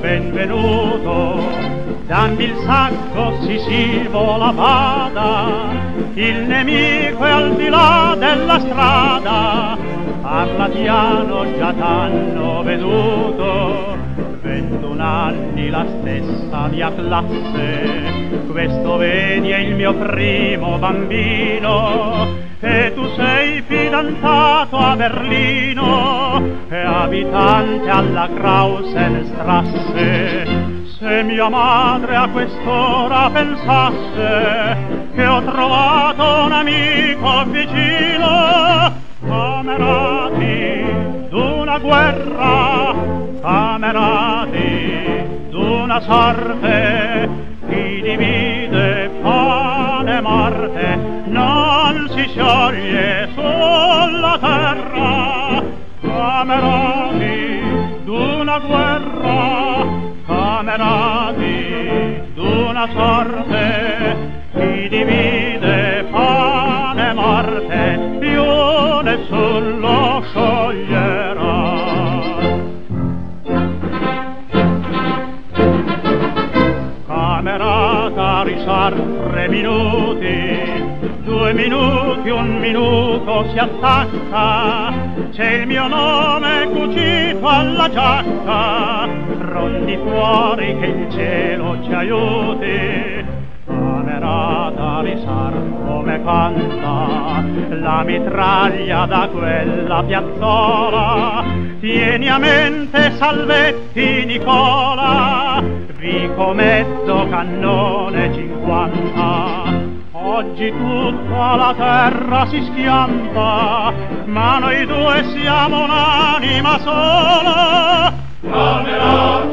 Benvenuto, dammi il sacco, si si vola vada, il nemico è al di là della strada, parla piano, già t'hanno veduto, anni la stessa mia classe, questo vedi è il mio primo bambino, e tu sei fidanzato a Berlino e abitante alla Krausenstrasse. Se mia madre a quest'ora pensasse che ho trovato un amico vicino, camerati d'una guerra, camerati d'una sorte, chi divide pane e morte, non si scioglie sulla terra, camerati d'una guerra, camerati d'una sorte, chi divide pane e morte, più nessun Risar tre minuti, due minuti, un minuto si attacca, c'è il mio nome cucito alla giacca, rondi fuori che il cielo ci aiuti. Camerata risar come canta la mitraglia da quella piazzola, tieni a mente Salvetti Nicola, Vico mezzo cannone cinquanta. Oggi tutta la terra si schianta, ma noi due siamo un'anima sola. Camerata